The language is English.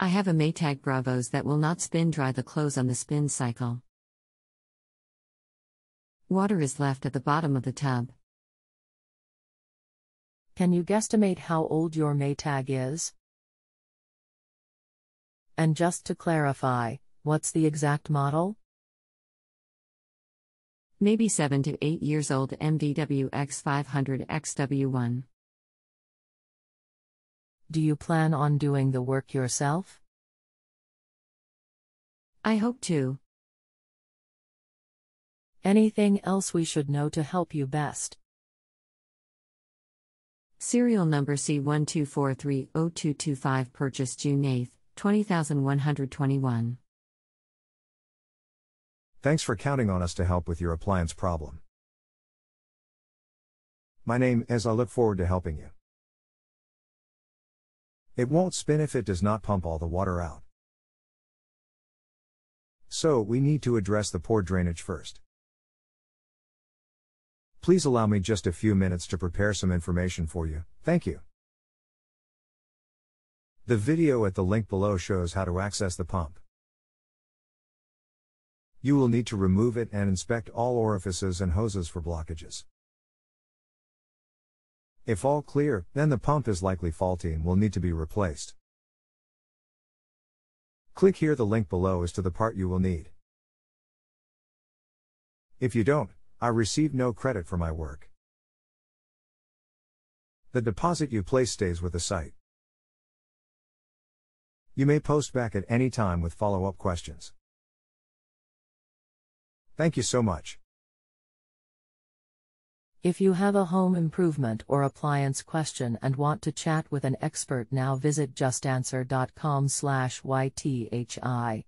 I have a Maytag Bravos that will not spin dry the clothes on the spin cycle. Water is left at the bottom of the tub. Can you guesstimate how old your Maytag is? And just to clarify, what's the exact model? Maybe 7 to 8 years old MVW X500 XW1. Do you plan on doing the work yourself? I hope to. Anything else we should know to help you best? Serial number C12430225 purchased June 8, 20121. Thanks for counting on us to help with your appliance problem. My name is I look forward to helping you. It won't spin if it does not pump all the water out. So, we need to address the poor drainage first. Please allow me just a few minutes to prepare some information for you, thank you. The video at the link below shows how to access the pump. You will need to remove it and inspect all orifices and hoses for blockages. If all clear, then the pump is likely faulty and will need to be replaced. Click here the link below as to the part you will need. If you don't, I receive no credit for my work. The deposit you place stays with the site. You may post back at any time with follow up questions. Thank you so much. If you have a home improvement or appliance question and want to chat with an expert now visit justanswer.com/ythi.